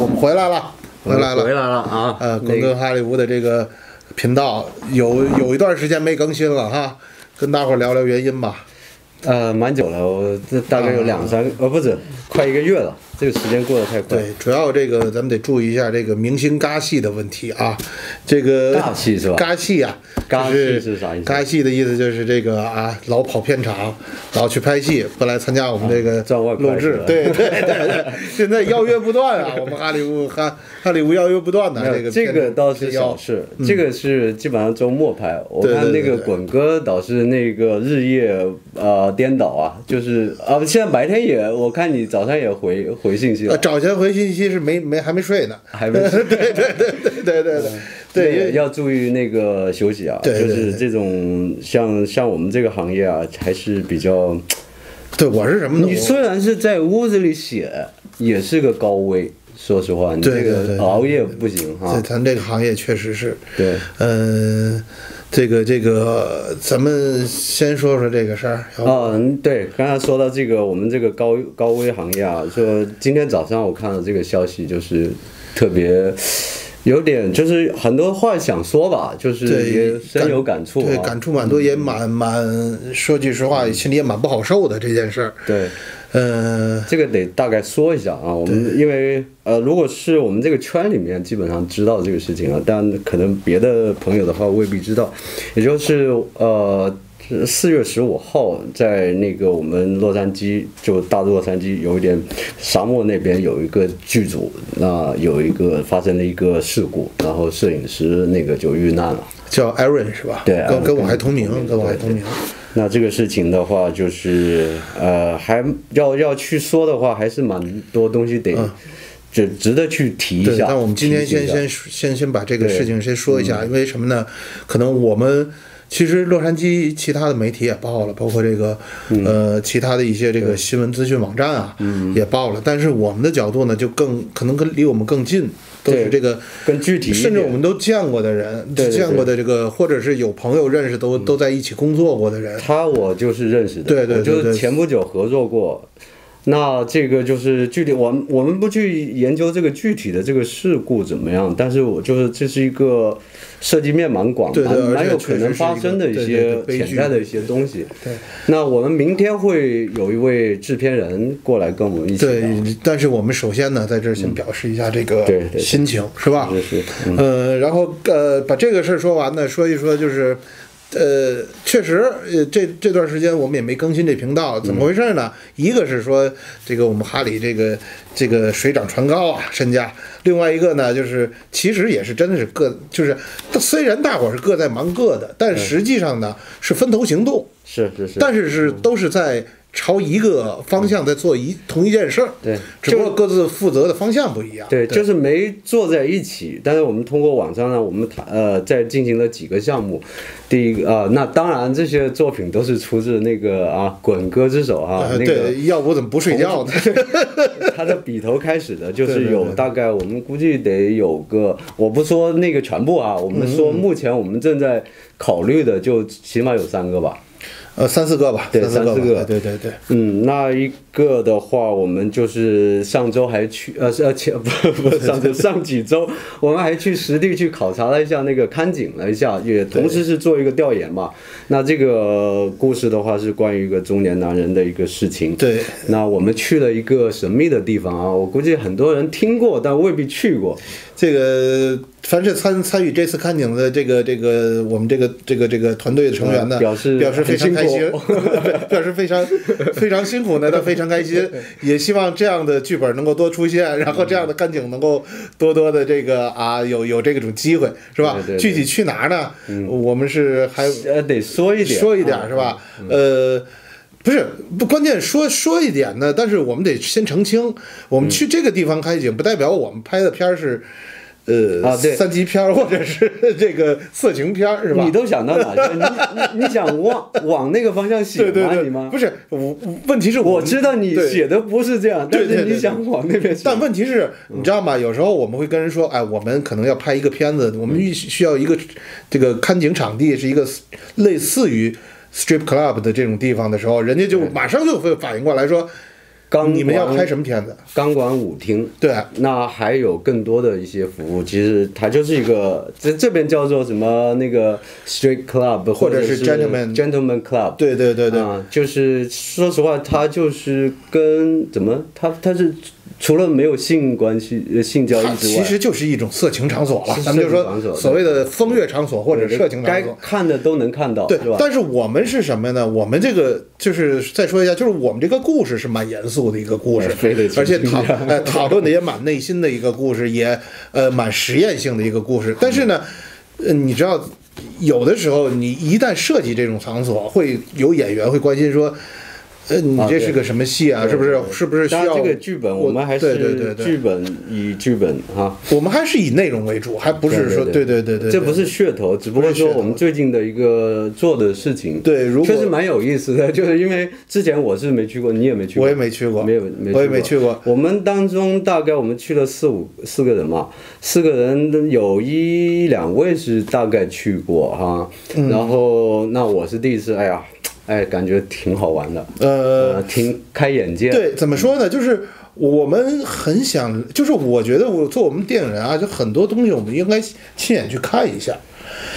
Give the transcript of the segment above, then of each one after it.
我们回来了，回来了，回来了啊！呃，那滚滚哈利屋的这个频道有有一段时间没更新了哈，跟大伙聊聊原因吧。呃，蛮久了，我这大概有两三个，呃，不止，快一个月了。这个时间过得太快。对，主要这个咱们得注意一下这个明星尬戏的问题啊。这个尬戏是吧尬戏啊，尬戏就是啥意思尬戏的意思就是这个啊，老跑片场，老去拍戏，不来参加我们这个录制。对对对对，现在邀约不断啊，我们哈利坞哈哈利坞邀约不断的这这个倒是小事，这个是基本上周末拍。我看那个滚哥倒是那个日夜呃颠倒啊，就是啊，现在白天也，我看你早早上也回回信息了，早前回信息是没没还没睡呢，还没睡，对对对对对对对，对，要注意那个休息啊，就是这种像像我们这个行业啊，还是比较，对我是什么？你虽然是在屋子里写，也是个高危，说实话，你这个熬夜不行哈，咱这个行业确实是，对，嗯。这个这个，咱们先说说这个事儿。嗯，对，刚才说到这个，我们这个高高危行业啊，说今天早上我看到这个消息，就是特别有点，就是很多话想说吧，就是也深有感触对，啊。感触蛮多，也蛮蛮，说句实话，心里也蛮不好受的这件事儿。对，嗯，这个得大概说一下啊，我们因为呃，如果是我们这个圈里面基本上知道这个事情啊，但可能别的朋友的话未必知道，也就是呃。四月十五号，在那个我们洛杉矶，就大洛杉矶有一点沙漠那边有一个剧组，那有一个发生了一个事故，然后摄影师那个就遇难了。叫 Aaron 是吧？对跟跟我还同名，跟我还同名。那这个事情的话，就是呃，还要要去说的话，还是蛮多东西得，就值得去提一，下。那我们今天先先先先把这个事情先说一下，因为什么呢？可能我们其实洛杉矶其他的媒体也报了，包括这个嗯。呃其他的一些这个新闻资讯网站啊也报了，但是我们的角度呢就更可能跟离我们更近，都是对这个。跟具体，甚至我们都见过的人，对对对见过的这个，或者是有朋友认识都都在一起工作过的人，他我就是认识的，对对对对我就前不久合作过。那这个就是具体，我们我们不去研究这个具体的这个事故怎么样，但是我就是这是一个涉及面蛮广，蛮蛮有可能发生的一些潜在的一些东西。对那我们明天会有一位制片人过来跟我们一起。对，但是我们首先呢，在这儿先表示一下这个嗯对对对心情，是吧？是是嗯呃，然后呃，把这个事儿说完呢，说一说就是，呃，确实，呃，这这段时间我们也没更新这频道，怎么回事呢？一个是说这个我们哈里这个这个水涨船高啊，身价；另外一个呢，就是其实也是真的是各，就是虽然大伙儿是各在忙各的，但实际上呢是分头行动，是是是，但是是都是在。朝一个方向在做一同一件事儿，对只不过各自负责的方向不一样。对，就是没坐在一起，但是我们通过网上呢，我们谈呃，在进行了几个项目。第一个啊、那当然这些作品都是出自那个啊滚哥之手啊，呃那个对，要不怎么不睡觉呢？他 的笔头开始的，就是有大概我们估计得有个，我不说那个全部啊，我们说目前我们正在考虑的就起码有三个吧。呃，三四个吧，对三四个对对对。嗯，那一个的话，我们就是上周还去，呃，是呃前 不不上周 上几周，我们还去实地去考察了一下那个看景了一下，也同时是做一个调研嘛。那这个故事的话是关于一个中年男人的一个事情。对，那我们去了一个神秘的地方啊，我估计很多人听过，但未必去过。这个凡是参参与这次看景的这个这个我们这个这个这个团队的成员呢，呃表示表示非常开心，表示非常非常辛苦呢，他非常开心，也希望这样的剧本能够多出现，然后这样的看景能够多多的这个啊有有这种机会，是吧？具体去哪儿呢？我们是还呃，得说一点，说一点是吧？呃，不是不关键说说一点呢，但是我们得先澄清，我们去这个地方开景，不代表我们拍的片儿是。呃，啊对三级片儿或者是这个色情片儿是吧？你都想到哪去？你你你想往往那个方向写吗？对对对，你吗？不是，我问题是我们知道你写的不是这样，但是你想往那边写。但问题是，你知道吗？有时候我们会跟人说，哎，我们可能要拍一个片子，我们需需要一个这个看景场地是一个类似于 strip club 的这种地方的时候，人家就马上就会反应过来说，钢你们要拍什么片子？钢管舞厅，对，那还有更多的一些服务，其实它就是一个这这边叫做什么那个 street club 或者是是 gentleman gentleman club，对对对对，啊，就是说实话，它就是跟怎么，它它是除了没有性关系、呃性交易之外，其实就是一种色情场所了，咱们就说所谓的风月场所或者色情场所该。看的都能看到，对是吧？，但是我们是什么呢？我们这个就是再说一下，就是我们这个故事是蛮严肃的一个故事而且讨呃 讨论的也蛮内心的一个故事，也呃蛮实验性的一个故事。但是呢，呃，你知道，有的时候你一旦涉及这种场所，会有演员会关心说。呃，你这是个什么戏啊？是不是？是不是需要这个剧本我们还对对对是对剧本以剧本哈，我们还是以内容为主，还不是说对对对对，这不是噱头，只不过说我们最近的一个做的事情，对如果确实蛮有意思的，就是因为之前我是没去过，你也没去过，我也没去过，没有没，我也没去过。我们当中大概我们去了四五四个人嘛，四个人有一两位是大概去过哈，嗯然后那我是第一次，哎呀，哎，感觉挺好玩的，呃，呃，挺开眼界。对，怎么说呢？就是我们很想，就是我觉得我做我们电影人啊，就很多东西我们应该亲眼去看一下，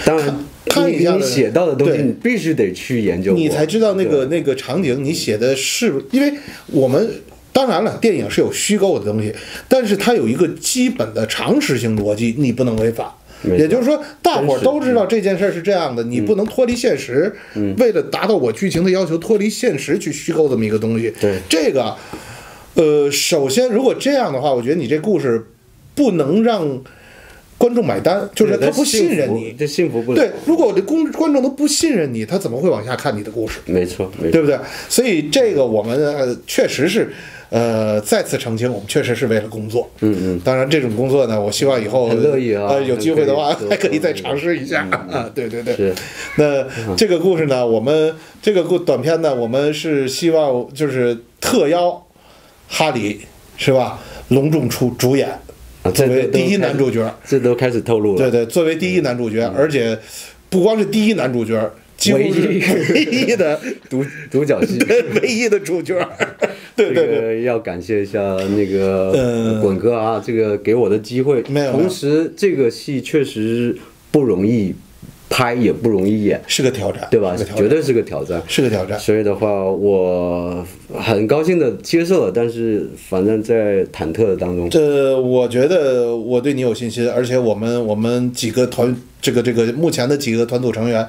当然，看一下你写到的东西，你必须得去研究，你才知道那个那个场景你写的是，因为我们。当然了，电影是有虚构的东西，但是它有一个基本的常识性逻辑，你不能违反。也就是说，大伙儿都知道这件事儿是这样的，你不能脱离现实。为了达到我剧情的要求，脱离现实去虚构这么一个东西。对这个，呃，首先如果这样的话，我觉得你这故事不能让观众买单，就是他不信任你。这幸福不。对，如果我的公观众都不信任你，他怎么会往下看你的故事？没错，没错。对不对？所以这个我们呃确实是，呃再次澄清，我们确实是为了工作。嗯嗯。当然，这种工作呢，我希望以后很乐意啊呃，有机会的话 还可以再尝试一下 啊。对对对。是。那这个故事呢，我们这个故短片呢，我们是希望就是特邀哈里是吧，隆重出主演，啊，作为第一男主角。这都开始透露了。对对，作为第一男主角，而且不光是第一男主角，几乎是唯一 唯一的独独角戏。唯一的主角。对对这对，个要感谢一下那个嗯滚哥啊，这个给我的机会。没有同时，这个戏确实不容易拍，也不容易演，是个挑战，对吧？绝对是个挑战。是个挑战。所以的话，我很高兴的接受了，但是反正在忐忑的当中。这我觉得我对你有信心，而且我们我们几个团这个这个目前的几个团组成员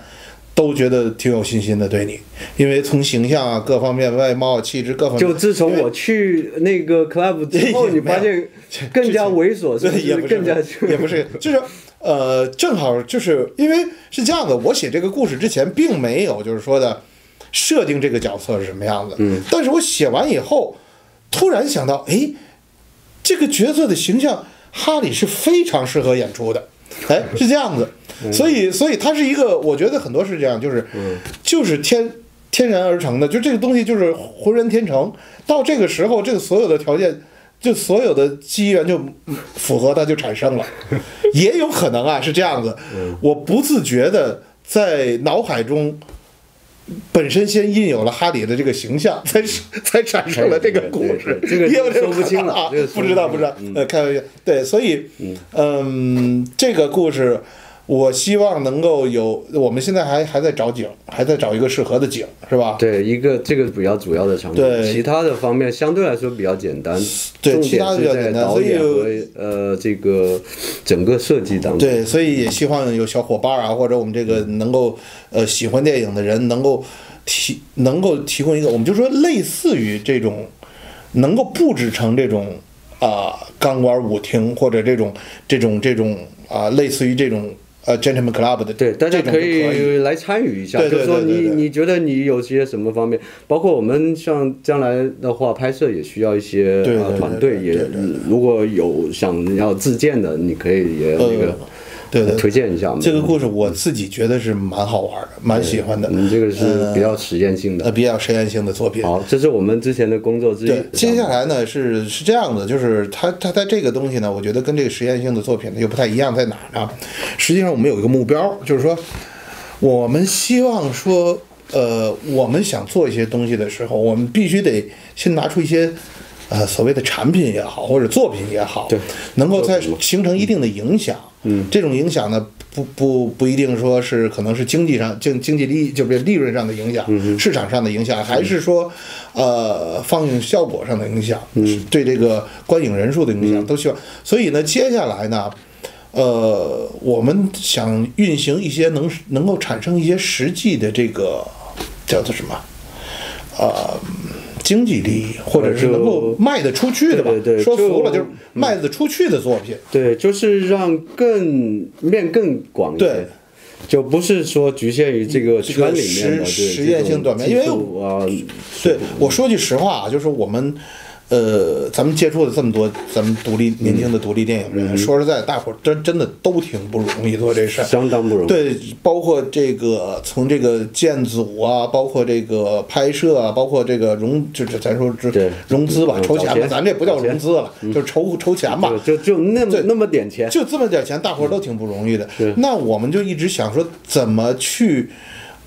都觉得挺有信心的对你，因为从形象啊各方面、外貌、气质各方面，就自从我去那个 club 之后，你发现更加猥琐？对也不是更加也不是，就是呃，正好就是因为是这样的，我写这个故事之前并没有就是说的设定这个角色是什么样子，嗯，但是我写完以后，突然想到，哎，这个角色的形象，哈里是非常适合演出的，哎，是这样子，所以所以他是一个，我觉得很多是这样，就是就是天。天然而成的，就这个东西就是浑然天成。到这个时候，这个所有的条件，就所有的机缘就嗯符合，它就产生了。也有可能啊，是这样子，我不自觉的在脑海中。本身先印有了哈里的这个形象，才才产生了这个故事。也有这说不清了啊不知道，不知道。呃，开玩笑。对，所以，嗯，这个故事，我希望能够有。我们现在还还在找景，还在找一个适合的景，是吧？对一个这个比较主要的场景，对其他的方面相对来说比较简单，对其他的比较简单所以导演和呃这个整个设计当中。对，所以也希望有小伙伴啊，或者我们这个能够呃喜欢电影的人，能够提能够提供一个，我们就说类似于这种能够布置成这种啊、钢管舞厅或者这种这种这种啊、类似于这种呃 gentleman club 的对，大家可以。来参与一下，对对就是说你你觉得你有些什么方面，包括我们像将来的话拍摄也需要一些团队，也如果有想要自荐的，你可以也那个呃对对推荐一下嘛。这个故事我自己觉得是蛮好玩的，蛮喜欢的。你，这个是比较实验性的。呃比较实验性的作品。好，这是我们之前的工作之一。对，接下来呢是是这样的，就是它它在这个东西呢，我觉得跟这个实验性的作品呢又不太一样，在哪儿呢？实际上我们有一个目标，就是说，我们希望说，呃，我们想做一些东西的时候，我们必须得先拿出一些呃所谓的产品也好，或者作品也好，对，能够在形成一定的影响。嗯，这种影响呢，不不不一定说是可能是经济上经经济利益，就是利润上的影响，市场上的影响，还是说呃放映效果上的影响，嗯，对这个观影人数的影响，都希望。所以呢，接下来呢。呃，我们想运行一些能能够产生一些实际的这个叫做什么，呃，经济利益，或者是能够卖得出去的吧？对对对说俗了就就是卖得出去的作品。对，就是让更面更广一对些，就不是说局限于这个圈里面的实对实验性短片因为啊，对，我说句实话啊，就是我们，呃，咱们接触了这么多咱们独立年轻的独立电影人，说实在，大伙儿真真的都挺不容易做这事儿。相当不容易。对，包括这个从这个建组啊，包括这个拍摄啊，包括这个融，就是咱说这融资吧，嗯筹钱吧，咱这不叫融资了，就是筹筹钱吧。就就那么那么点钱，就这么点钱，大伙儿都挺不容易的。是。那我们就一直想说，怎么去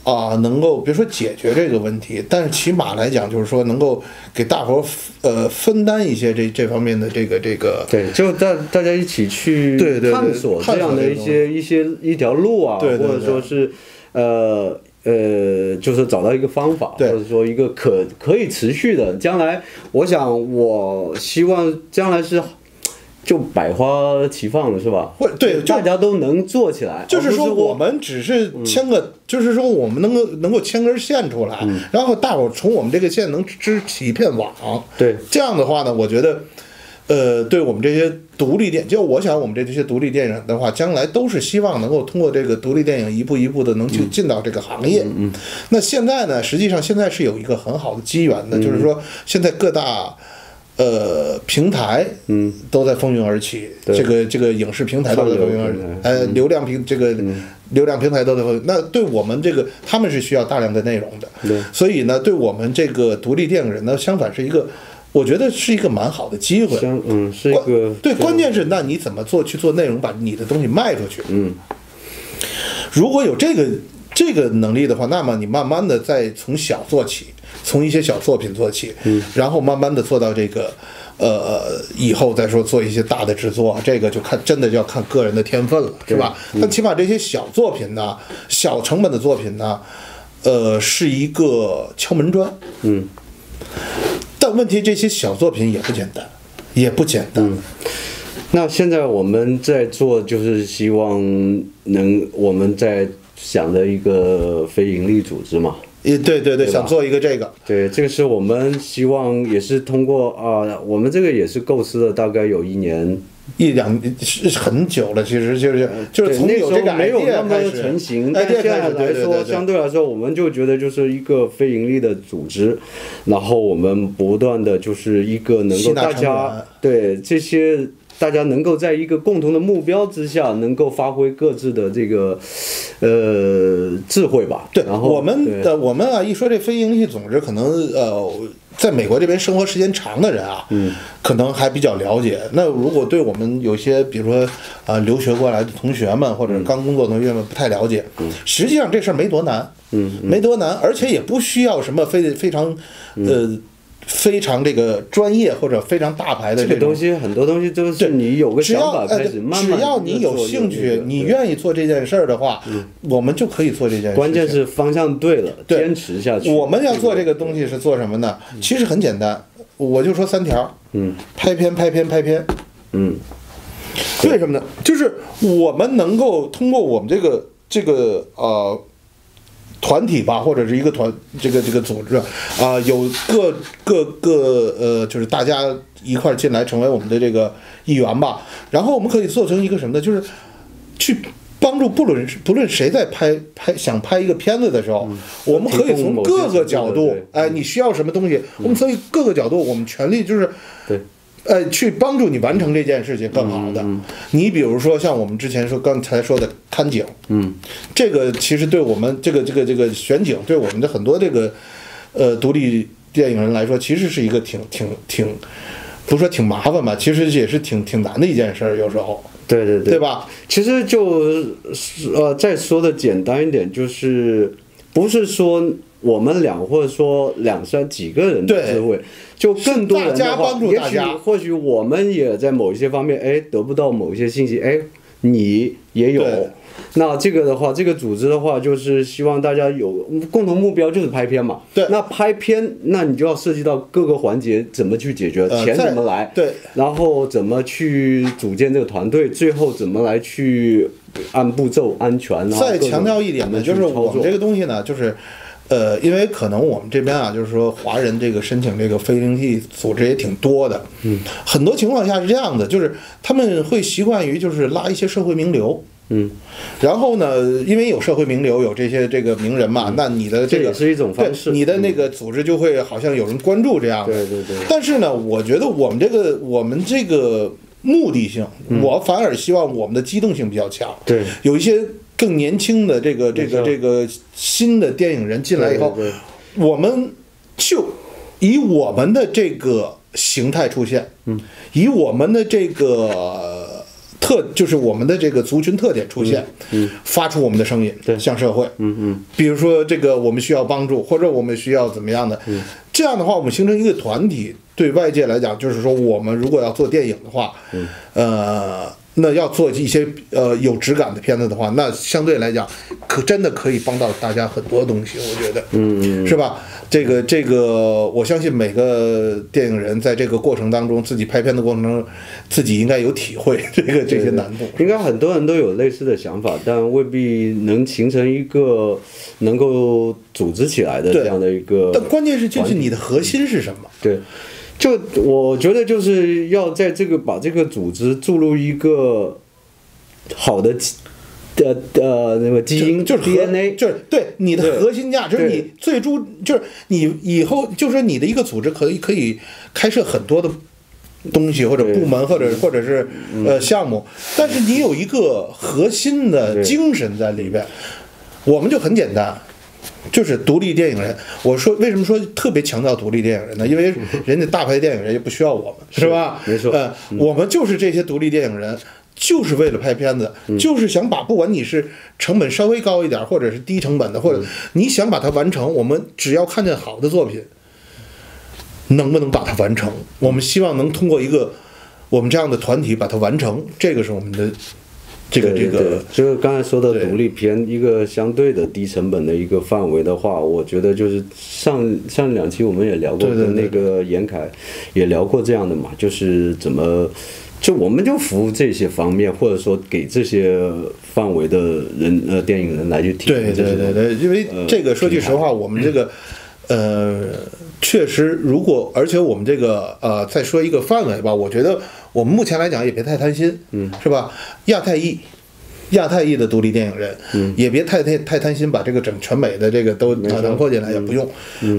啊、能够别说解决这个问题，但是起码来讲，就是说能够给大伙儿呃分担一些这这方面的这个这个。对，就大大家一起去对对对探索这样的一些一些一条路啊，对对或者说是呃呃，就是找到一个方法，或者说一个可可以持续的。将来，我想我希望将来是就百花齐放了，是吧？或对大家都能做起来，就是说，我们只是牵个，就是说，我们能够能够牵根线出来，然后大伙儿从我们这个线能织起一片网。对这样的话呢，我觉得，呃，对我们这些独立电，就我想我们这这些独立电影的话，将来都是希望能够通过这个独立电影一步一步的能去进到这个行业。嗯，那现在呢，实际上现在是有一个很好的机缘的，就是说现在各大。呃，平台嗯。都在蜂拥而起，这个这个影视平台都在蜂拥而起呃，流量平这个流量平台都在蜂拥，那对我们这个他们是需要大量的内容的，对。所以呢，对我们这个独立电影人呢，相反是一个，我觉得是一个蛮好的机会。嗯是一个对，关键是那你怎么做去做内容，把你的东西卖出去？嗯，如果有这个这个能力的话，那么你慢慢的再从小做起，从一些小作品做起，嗯，然后慢慢的做到这个。呃，以后再说做一些大的制作，这个就看真的就要看个人的天分了，是吧？但起码这些小作品呢，小成本的作品呢，呃，是一个敲门砖，嗯。但问题这些小作品也不简单，也不简单。那现在我们在做，就是希望能我们在想的一个非盈利组织嘛。也对对对，吧？想做一个这个，对，这个是我们希望也是通过啊、我们这个也是构思了大概有一年，一两是很久了，其实就是就是从对那时有这个候没有那么成型，但现在来说，相对来说，我们就觉得就是一个非盈利的组织，然后我们不断的就是一个能够大家对这些。大家能够在一个共同的目标之下，能够发挥各自的这个，呃，智慧吧。对，然后我们的我们啊，一说这非营利组织，可能呃，在美国这边生活时间长的人啊，嗯，可能还比较了解。那如果对我们有些，比如说啊、留学过来的同学们，或者刚工作的同学们不太了解，嗯，实际上这事儿没多难，嗯，没多难，而且也不需要什么非非常呃。非常这个专业或者非常大牌的种这个东西，很多东西都是你有个只想要呃对法开始，慢慢只要你有兴趣，你愿意做这件事儿的话，我们就可以做这件事。关键是方向对了，坚持下去。我们要做这个东西是做什么呢？其实很简单，我就说三条：嗯，拍片、拍片、拍片。嗯，为什么呢？就是我们能够通过我们这个这个呃团体吧，或者是一个团这个这个组织啊、有各各各呃，就是大家一块儿进来成为我们的这个一员吧。然后我们可以做成一个什么呢？就是去。帮助不论不论谁在拍拍想拍一个片子的时候，我们可以从各个角度，哎，你需要什么东西，我们可以各个角度，我们全力就是对，呃，去帮助你完成这件事情更好的。你比如说像我们之前说刚才说的看景，嗯，这个其实对我们这个这个这个选景，对我们的很多这个呃独立电影人来说，其实是一个挺挺挺，不是说挺麻烦吧，其实也是挺挺难的一件事儿，有时候，对对对对吧？其实就呃再说的简单一点，就是不是说我们俩或者说两三几个人的智慧，就更多人的话，也许或许我们也在某一些方面，哎，得不到某一些信息，哎，你也有。那这个的话，这个组织的话，就是希望大家有共同目标，就是拍片嘛。对。那拍片，那你就要涉及到各个环节怎么去解决，钱怎么来，对，然后怎么去组建这个团队，最后怎么来去按步骤安全再强调一点呢，就是我们这个东西呢，就是，呃，因为可能我们这边啊，就是说华人这个申请这个非营利组织也挺多的，嗯，很多情况下是这样的，就是他们会习惯于就是拉一些社会名流。嗯，然后呢，因为有社会名流，有这些这个名人嘛，那你的这个也是一种方式你的那个组织就会好像有人关注这样的。对对对但是呢，我觉得我们这个我们这个目的性，我反而希望我们的机动性比较强。嗯对有一些更年轻的这个这个这个新的电影人进来以后，对对我们就以我们的这个形态出现，嗯，以我们的这个特，就是我们的这个族群特点出现，嗯，发出我们的声音，对。向社会，嗯嗯，比如说这个我们需要帮助，或者我们需要怎么样的，嗯。这样的话，我们形成一个团体，对外界来讲，就是说我们如果要做电影的话，嗯。呃。那要做一些呃有质感的片子的话，那相对来讲，可真的可以帮到大家很多东西，我觉得，嗯是吧？这个这个，我相信每个电影人在这个过程当中，自己拍片的过程中，自己应该有体会 这个这些难度。应该很多人都有类似的想法，但未必能形成一个能够组织起来的这样的一个。但关键是就是你的核心是什么？对，就我觉得就是要在这个把这个组织注入一个好的基的呃那个基因，就是 DNA，就是对你的核心价值，就是你最终就是你以后就是你的一个组织可以可以开设很多的东西或者部门或者或者是呃项目，但是你有一个核心的精神在里边，我们就很简单。就是独立电影人，我说为什么说特别强调独立电影人呢？因为人家大牌电影人也不需要我们，是吧？没错呃，我们就是这些独立电影人，就是为了拍片子，就是想把不管你是成本稍微高一点，或者是低成本的，或者你想把它完成，我们只要看见好的作品，能不能把它完成？我们希望能通过一个我们这样的团体把它完成，这个是我们的这个这个，就是刚才说的独立片，一个相对的低成本的一个范围的话，我觉得就是上上两期我们也聊过，对对对。跟那个严凯也聊过这样的嘛，就是怎么。就我们就服务这些方面，或者说给这些范围的人呃电影人来去提供对这些对对。对，因为呃这个说句实话，我们这个呃，确实，如果而且我们这个呃，再说一个范围吧，我觉得我们目前来讲也别太贪心，嗯，是吧？亚太裔。亚太裔的独立电影人，嗯，也别太太太贪心，把这个整全美的这个都错囊括进来也不用，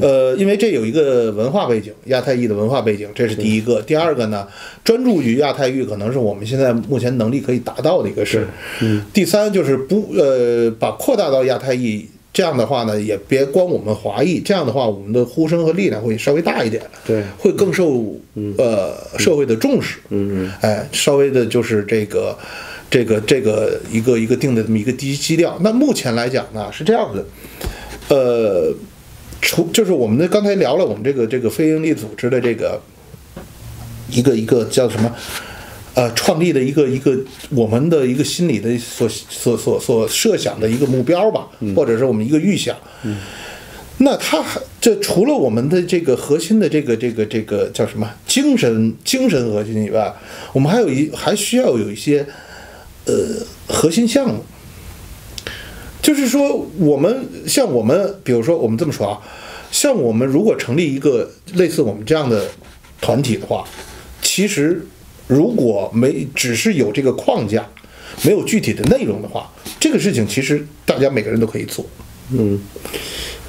呃，因为这有一个文化背景，亚太裔的文化背景，这是第一个。第二个呢，专注于亚太裔，可能是我们现在目前能力可以达到的一个事。嗯，第三就是不呃，把扩大到亚太裔，这样的话呢，也别光我们华裔，这样的话，我们的呼声和力量会稍微大一点，对会更受呃社会的重视。嗯嗯，哎，稍微的就是这个。这个这个一个一个定的这么一个基基调，那目前来讲呢是这样的，呃，除就是我们的刚才聊了我们这个这个非营利组织的这个一个一个叫什么？呃，创立的一个一个我们的一个心理的所所所所设想的一个目标吧，或者是我们一个预想。那它还这除了我们的这个核心的这个这个这个叫什么精神精神核心以外，我们还有一还需要有一些呃核心项目。就是说，我们像我们，比如说我们这么说啊，像我们如果成立一个类似我们这样的团体的话，其实如果没只是有这个框架，没有具体的内容的话，这个事情其实大家每个人都可以做，嗯，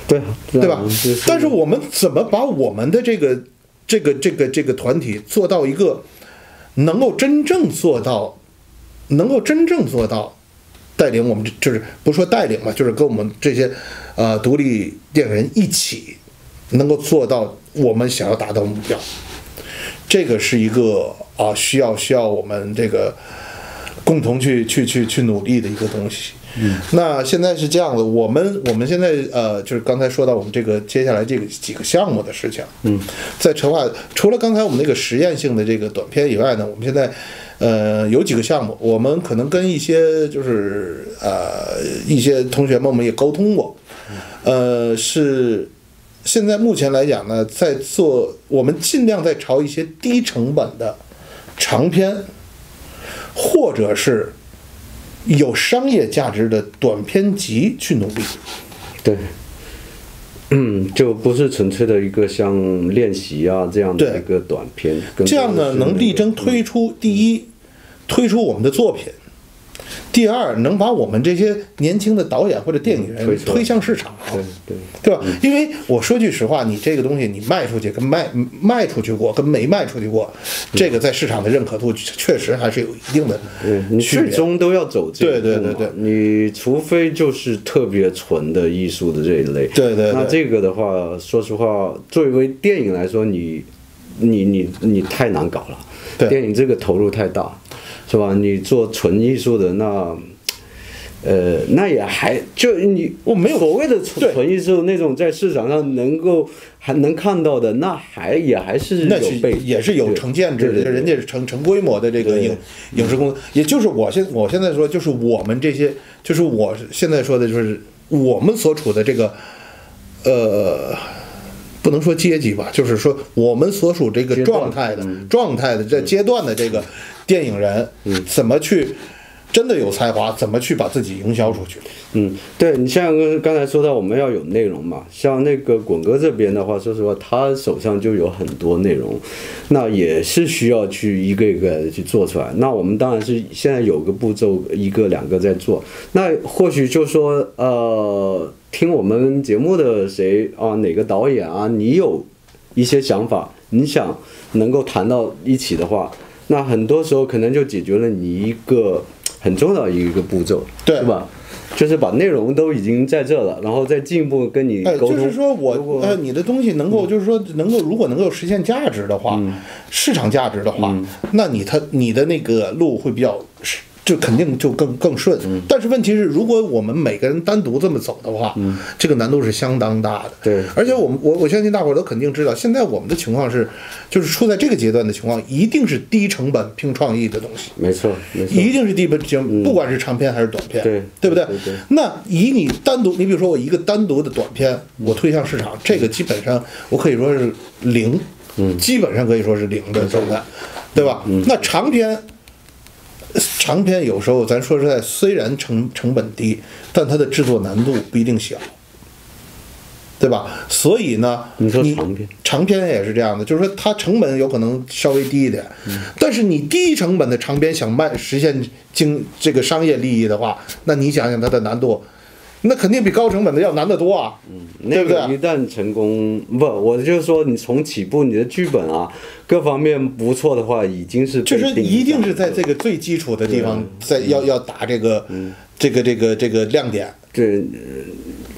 对对吧？就是但是我们怎么把我们的这个这个这个这个团体做到一个能够真正做到，能够真正做到带领我们这，就是不说带领嘛，就是跟我们这些呃独立电影人一起，能够做到我们想要达到的目标。这个是一个啊，需要需要我们这个共同去去去去努力的一个东西。嗯。那现在是这样的，我们我们现在呃，就是刚才说到我们这个接下来这个几个项目的事情，嗯，在筹划除了刚才我们那个实验性的这个短片以外呢，我们现在呃有几个项目，我们可能跟一些就是呃一些同学们我们也沟通过，呃是现在目前来讲呢，在做我们尽量在朝一些低成本的长篇，或者是有商业价值的短篇集去努力。对，嗯，就不是纯粹的一个像练习啊这样的一个短片，这样呢，能力争推出第一，推出我们的作品；第二，能把我们这些年轻的导演或者电影人推向市场。对对。对吧？因为我说句实话，你这个东西你卖出去跟卖卖出去过跟没卖出去过，这个在市场的认可度确实还是有一定的对，你区别。最终都要走这一对对对对。你除非就是特别纯的艺术的这一类，对对对。那这个的话，说实话，作为电影来说，你你你你太难搞了，对。电影这个投入太大，是吧？你做纯艺术的那。呃，那也还就你我没有所谓的纯纯艺术那种在市场上能够还能看到的，那还也还是那是有也是有成建制的，人家是成成规模的这个影影视公司，也就是我现我现在说，就是我们这些，就是我现在说的，就是我们所处的这个，呃，不能说阶级吧，就是说我们所属这个状态的状态的这阶段的这个电影人，嗯怎么去真的有才华，怎么去把自己营销出去？嗯，对你像刚才说到我们要有内容嘛，像那个滚哥这边的话，说实话，他手上就有很多内容，那也是需要去一个一个地去做出来。那我们当然是现在有个步骤，一个两个在做。那或许就说呃，听我们节目的谁啊，哪个导演啊，你有一些想法，你想能够谈到一起的话，那很多时候可能就解决了你一个很重要的一个步骤，对是吧？就是把内容都已经在这了，然后再进一步跟你哎，沟通。就是说我呃，你的东西能够，就是说能够，如果能够实现价值的话，市场价值的话，嗯那你他你的那个路会比较是。就肯定就更更顺，嗯。但是问题是，如果我们每个人单独这么走的话，这个难度是相当大的。嗯对。而且我们我我相信大伙儿都肯定知道，现在我们的情况是，就是处在这个阶段的情况，一定是低成本拼创意的东西。没错，没错，一定是低本型，不管是长片还是短片，对对不对？对对。那以你单独，你比如说我一个单独的短片，我推向市场，这个基本上我可以说是零，嗯，基本上可以说是零的状态，对吧？那长片，长片有时候咱说实在，虽然成成本低，但它的制作难度不一定小。对吧？所以呢，你说长片长片也是这样的，就是说它成本有可能稍微低一点，但是你低成本的长片想卖实现经这个商业利益的话，那你想想它的难度，那肯定比高成本的要难得多啊，对不对？那个一旦成功，不，我就是说，你从起步你的剧本啊，各方面不错的话，已经是就是一定是在这个最基础的地方，在要要打这个这个这个这个亮点。这、呃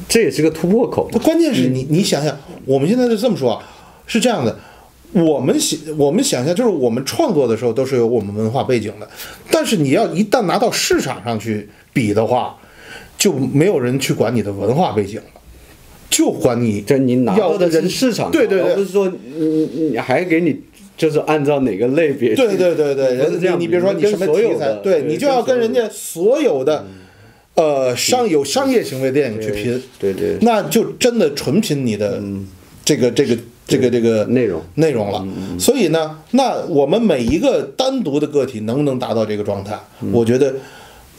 这也是个突破口。关键是你你想想，我们现在是这么说啊，是这样的。我们想，我们想象就是我们创作的时候都是有我们文化背景的，但是你要一旦拿到市场上去比的话，就没有人去管你的文化背景了，就管你这你拿到的人市场，对对对而不是说你你你还给你就是按照哪个类别去？对对对对，人不是这样你比如说你什么题材的，对你就要跟人家所有的呃商有商业行为电影去拼，对对那就真的纯拼你的这个这个这个这个内容内容了。所以呢，那我们每一个单独的个体能不能达到这个状态？我觉得，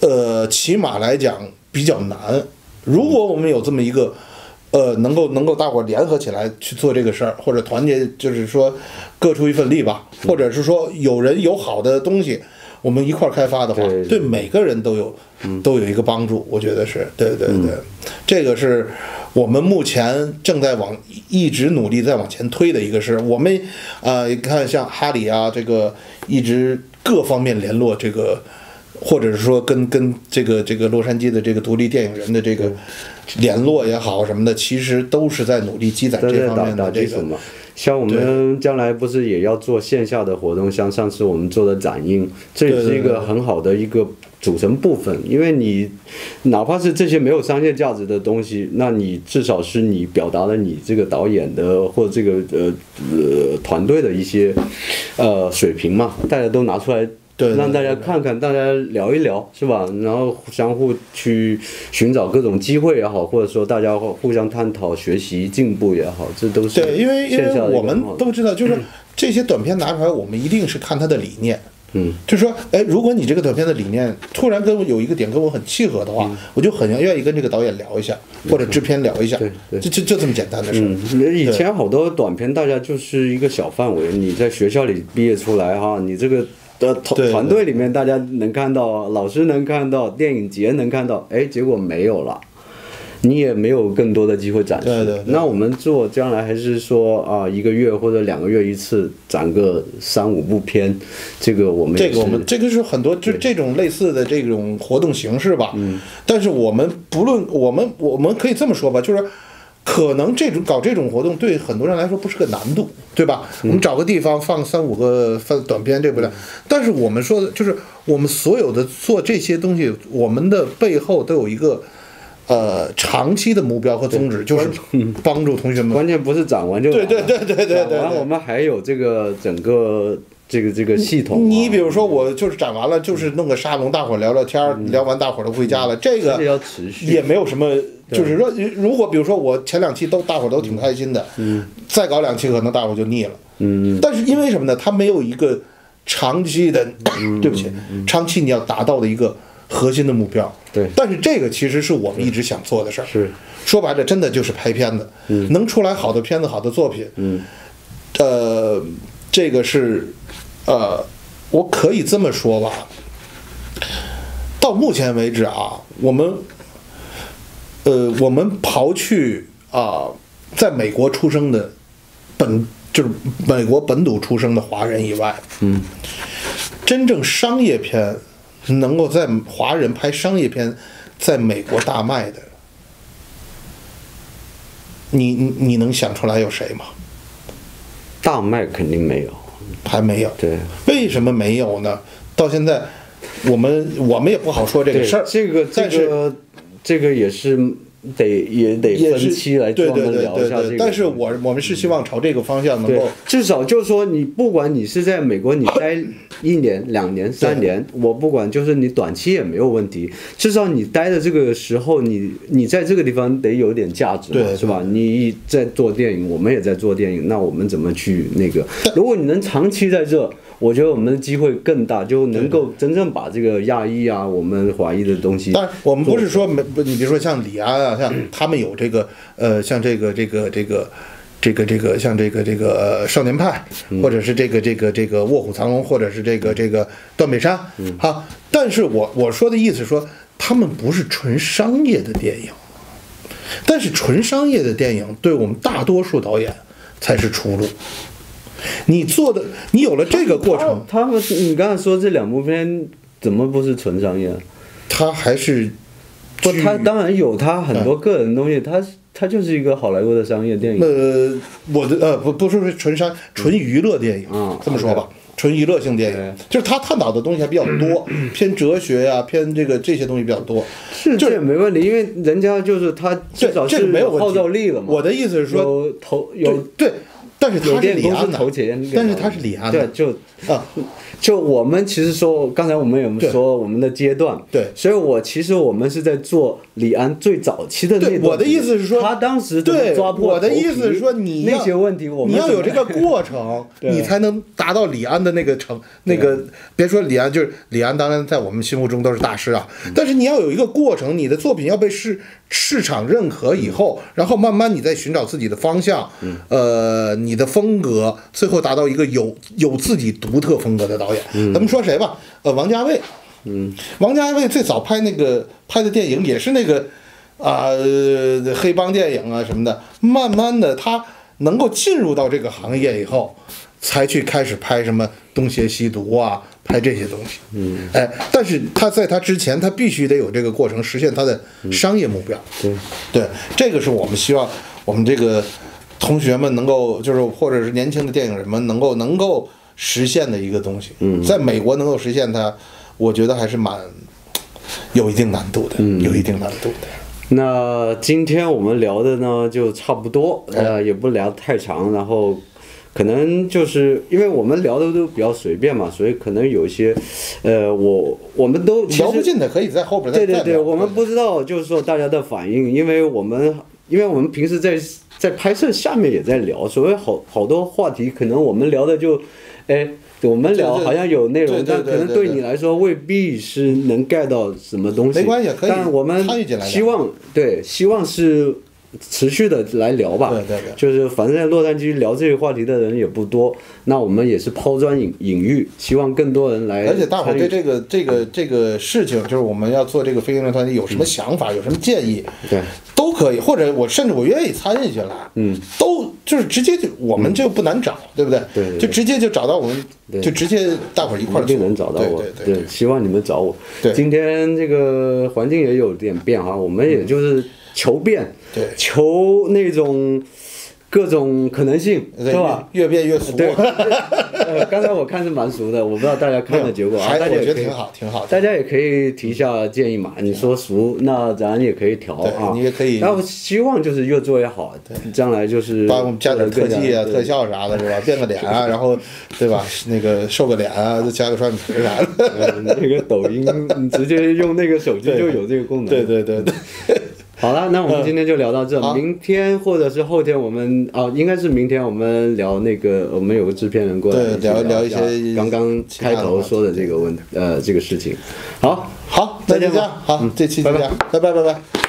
呃，起码来讲比较难。如果我们有这么一个。呃，能够能够大伙儿联合起来去做这个事儿，或者团结，就是说各出一份力吧，或者是说有人有好的东西，我们一块儿开发的话，对对每个人都有都有一个帮助，我觉得是对对对，这个是我们目前正在往一直努力在往前推的一个事。我们啊，你看像哈里啊，这个一直各方面联络这个。或者是说跟跟这个这个洛杉矶的这个独立电影人的这个联络也好什么的，其实都是在努力积攒这方面的这础嘛。像我们将来不是也要做线下的活动，像上次我们做的展映，这也是一个很好的一个组成部分。因为你哪怕是这些没有商业价值的东西，那你至少是你表达了你这个导演的或者这个呃呃团队的一些呃水平嘛，大家都拿出来。对对让大家看看，大家聊一聊，是吧？然后相互去寻找各种机会也好，或者说大家互相探讨、学习、进步也好，这都是对，因为因为我们都知道，就是这些短片拿出来，我们一定是看它的理念。嗯，就是说，哎，如果你这个短片的理念突然跟我有一个点跟我很契合的话，我就很愿意跟这个导演聊一下，或者制片聊一下，对对。就就就这么简单的事。嗯，以前好多短片，大家就是一个小范围，你在学校里毕业出来哈，你这个的团团队里面大家能看到，老师能看到，电影节能看到，哎，结果没有了。你也没有更多的机会展示。对对对那我们做将来还是说啊，一个月或者两个月一次展个三五部片，这个我们这个我们这个是很多就这种类似的这种活动形式吧。嗯。但是我们不论我们我们可以这么说吧，就是可能这种搞这种活动对很多人来说不是个难度，对吧？我们找个地方放三五个放短片，对不对。但是我们说的就是我们所有的做这些东西，我们的背后都有一个。呃，长期的目标和宗旨就是帮助同学们关键不是展完就对对对对对对对展完我们还有这个整个这个这个系统啊。你比如说，我就是展完了，就是弄个沙龙，大伙聊聊天儿，聊完大伙都回家了。这个也没有什么，就是说，如果比如说我前两期都大伙都挺开心的，嗯，再搞两期可能大伙就腻了，嗯，但是因为什么呢？它没有一个长期的，对不起，长期你要达到的一个核心的目标。对。但是这个其实是我们一直想做的事儿。是，说白了，真的就是拍片子，能出来好的片子、好的作品，嗯，呃，这个是，呃，我可以这么说吧。到目前为止啊，我们，呃，我们刨去啊、在美国出生的本就是美国本土出生的华人以外，嗯，真正商业片能够在华人拍商业片在美国大卖的，你你你能想出来有谁吗？大卖肯定没有。还没有。对为什么没有呢？到现在，我们我们也不好说这个事儿。这个但是这个这个也是得也得分期来专门。聊一下这个。但是我我们是希望朝这个方向能对够，至少就是说，你不管你是在美国，你待一年、两年、三年，我不管，就是你短期也没有问题。至少你待的这个时候，你你在这个地方得有点价值嘛，对是吧？你在做电影，我们也在做电影，那我们怎么去那个？如果你能长期在这，我觉得我们的机会更大，就能够真正把这个亚裔啊，我们华裔的东西。但，我们不是说没不，你比如说像李安啊，像他们有这个呃，像这个这个这个这个这个像这个这个呃少年派，或者是这个这个这个卧虎藏龙，或者是这个这个断背山，哈。但是我我说的意思说，他们不是纯商业的电影，但是纯商业的电影对我们大多数导演才是出路。你做的，你有了这个过程，他们，你刚才说这两部片怎么不是纯商业？他还是不，居他当然有他很多个人的东西，他他就是一个好莱坞的商业电影。呃，我的呃不不是说纯商纯娱乐电影，嗯这么说吧，纯娱乐性电影对，就是他探讨的东西还比较多，偏哲学呀、偏这个这些东西比较多。是这也没问题，因为人家就是他这至少这没有号召力了嘛。我的意思是说，有投有对对，但是有他是李安的投钱，但是他是李安对，的就啊，就我们其实说，刚才我们有说我们的阶段？对所以我其实我们是在做李安最早期的那段。对我的意思是说他当时对抓破我的意思是说，你要那些问题我们你要有这个过程，你才能达到李安的那个成那个。别说李安，就是李安，当然在我们心目中都是大师啊。嗯但是你要有一个过程，你的作品要被市市场认可以后，然后慢慢你再寻找自己的方向，嗯。呃，你的风格，最后达到一个有有自己独特风格的导演。咱们说谁吧，呃，王家卫。嗯，王家卫最早拍那个拍的电影也是那个啊、呃黑帮电影啊什么的，慢慢的他能够进入到这个行业以后，才去开始拍什么东邪西毒啊，拍这些东西。嗯，哎，但是他在他之前，他必须得有这个过程，实现他的商业目标。对对，这个是我们希望我们这个同学们能够就是或者是年轻的电影人们能够能够实现的一个东西。嗯，在美国能够实现它，我觉得还是蛮有一定难度的，有一定难度的。那今天我们聊的呢，就差不多，呃，也不聊太长，然后可能就是因为我们聊的都比较随便嘛，所以可能有一些，呃，我我们都聊不尽的可以在后边再对对对，我们不知道就是说大家的反应，因为我们因为我们平时在在拍摄下面也在聊，所以好好多话题可能我们聊的就，哎。我们聊好像有内容，但可能对你来说未必是能 get 到什么东西。没关系可以但我们希望对，希望是持续的来聊吧。对对对。就是反正在洛杉矶聊这个话题的人也不多，那我们也是抛砖引引玉，希望更多人来。而且大伙儿对这个这个这个事情，就是我们要做这个非营利团体有什么想法，有什么建议，对。都可以，或者我甚至我愿意参与进来，嗯，都就是直接就我们就不难找，对不对？对就直接就找到我们，就直接大伙儿一块儿就能找到我。对对对希望你们找我。对。今天这个环境也有点变化，我们也就是求变，对求那种各种可能性，对是吧？越越变越俗，对，呃，刚才我看是蛮熟的，我不知道大家看的结果啊，我觉得挺好，挺好。大家也可以提一下建议嘛，你说熟，那咱也可以调对啊。你也可以然后希望就是越做越好，将来就是帮我们加点特技啊、特效啥的，是吧？变个脸啊，然后对吧？那个瘦个脸啊，再加个双眼皮儿啥的。呃那个抖音，你直接用那个手机就有这个功能。对对对对，好了，那我们今天就聊到这。好明天或者是后天，我们哦，应该是明天，我们聊那个，我们有个制片人过来对聊聊一些刚刚开头说的这个问呃这个事情。好，好，那就这样，好，这期就这样，拜拜拜拜。